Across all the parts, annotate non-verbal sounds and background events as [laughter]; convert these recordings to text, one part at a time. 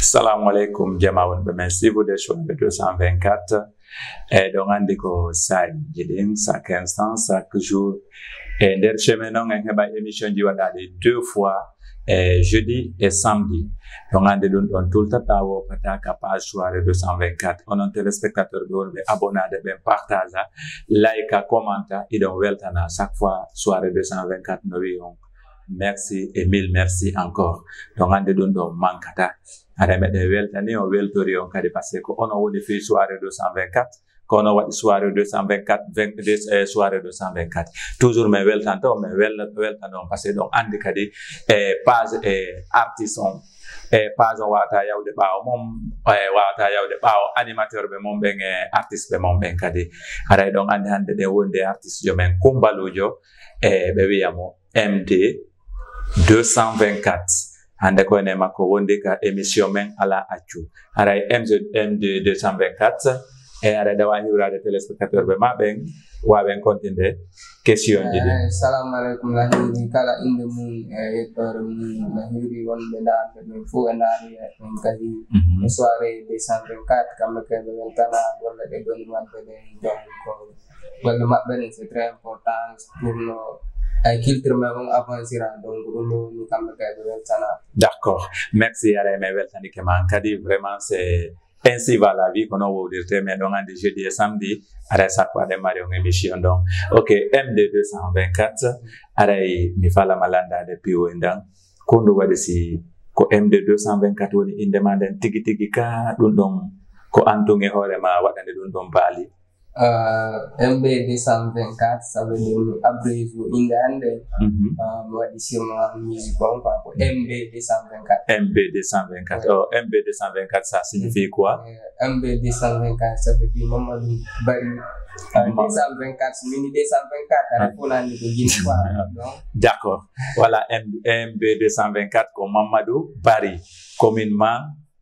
Salam alaikum vous, de men de 224 eyi ɗon anndi ko saji jiɗin chaque instant chaque jour Et nder maintenant on a une émission de wadali deux fois jeudi et samedi Donc on tout le temps, on tultata capable page de 224 On a un téléspectateur ɓe wonɓe abonnade ɓen partagea et commenta iɗon weltana chaque fois soirée 224 no merci et mille merci encore Donc hannde ɗum ɗon mankata aɗa meɗen weltani on weltori on kadi par ce que onon woni fi soirée 224 a wadi soirée 224 22 soirée 224 toujours mes weltanto min mes on par ce que Donc anndi kadi e eh, page e artiste on e page o wawata yawde ɓaawo mom e wawata yawde ɓaawo animateur ɓe mon ɓen e artiste ɓe mon ɓen kadi aray ɗon anndi hannde ɗen wondi artiste jo men kumbalujo e ɓe wiyamo md 224 hande ko ene makko wondi ka émission men ala accu aray md 224 e aray dawa hiwrade téléspectateur ɓe ma ɓen waɓen continde question ji ɗi eh, salamu aleykum la hiri kala inde mum e yettore mum la hiri wonɓe ndarde ɗen fo e ndari ɗen e kadi mhm. soirée 224 kamɓe keɓe weltana golle ɗe goni mabɓe ɗen jon ko golle mabɓe ɗen c'est très importance pour no Eh, D'accord. Merci à la Weltani Kemankadi. Vraiment, c'est ainsi va la vie qu'on a au dire mais donc de jeudi et samedi à la sakwa de Marion émission donc ok MD 224 à mi fa la malanda de pio endang kondo wadi si ko MD 224 woni independent tigi tigi ka dun don ko antunge e horema, wadande dun don bali mb 224 ça veut dire abrévio ingande mwadisema music wangu hapo mb 224 mb 224 oh, mb 224 ça signifie quoi mb 224 ça veut dire mamadou bari 224 mini 224 arafuna ni kingine quoi [laughs] d'accord voilà mb 224 comme mamadou bari communément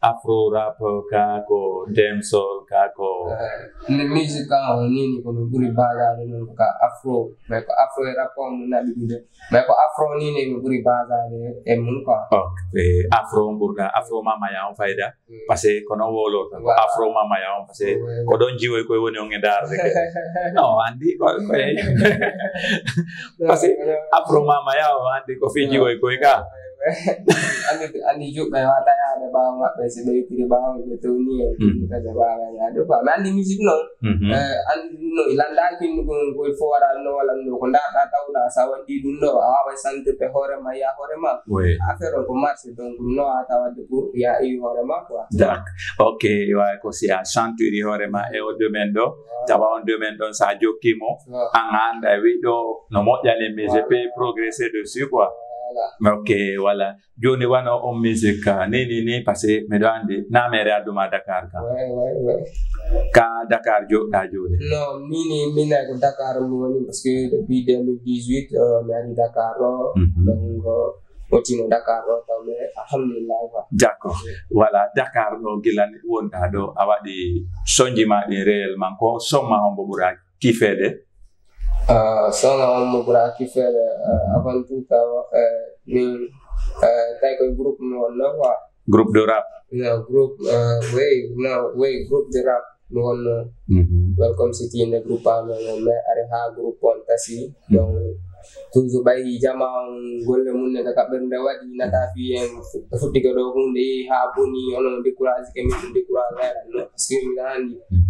afro rap kako dancehall kako uh, ni music au nini guri baadha ni ka afro meko afro rap au na bidide meko afro nini meguri baadha ni emunka eh, okay eh, afro mburga afro mama ya on faida mm. pase kono wolo afro mama ya on pase ko don jiwe ko woni on edar de no andi ko ko [laughs] pase afro mama ya andi ko fi ko e ka ani ani juga mata ya ada bang mak biasa dari tiga bang gitu ni hmm. ada bang ada pak, ani music no no ilang lagi kini kui fora no alam no kun dah tahu dah sawan di dunia awak santai pe hore ma ya hore ma akhir orang kumar sih no atau ada bu ya iu hore ma kuah dak oke wah kosi a santu di hore ma udah eh, mendo coba ya. udah mendo sajuk kimo ya. angan dari do nomor jalan ya. jale mesepe progresser dessus kuah ok voilà joni wana on musique nini ni parce que miɗo na mere adduma dakar kam ka dakar joɗɗa joni non mini mina ko dakar mi woni parce que depuis 2018 uh, mi dakar mm -hmm. donc uh, eh, wotino dakar ɗo me alhamdulillah quoi d' voilà dakar ɗo gila wonɗa ɗo a waɗi soñji réellement ko somma hombo kifede Eh, sono murati fer eh, avantuta e mil tai eh, quel gruppo no no qua gruppo de rap no ya, group way no nah, way group de rap no mhm. welcome city in the group ano no me are ha group on tasi yang tu zo bay jama golle mun ne ka ben de wadi na ta fi en futti ga do hunde ha boni ono de kurazi ke mi de kurazi no skin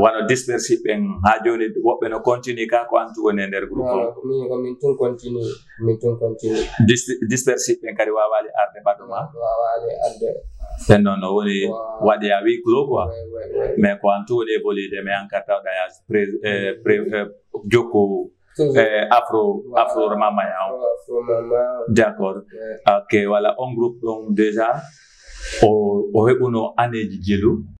wano dispersi ɓen ha joni woɓɓe no continue ka ko antu woni e nder groupe ah, min tun continue min tun continue dispersi ɓen kadi wawali arde baɗo ma wawali arde nden noon no woni waɗi a wi clos quoi mais ko antu woni évolude mais encore tawɗa eh, eh, eh, ya jokku afro afro mamaya o d' accord ok voilà on groupe ɗon déjà o heɓuno aneji jelu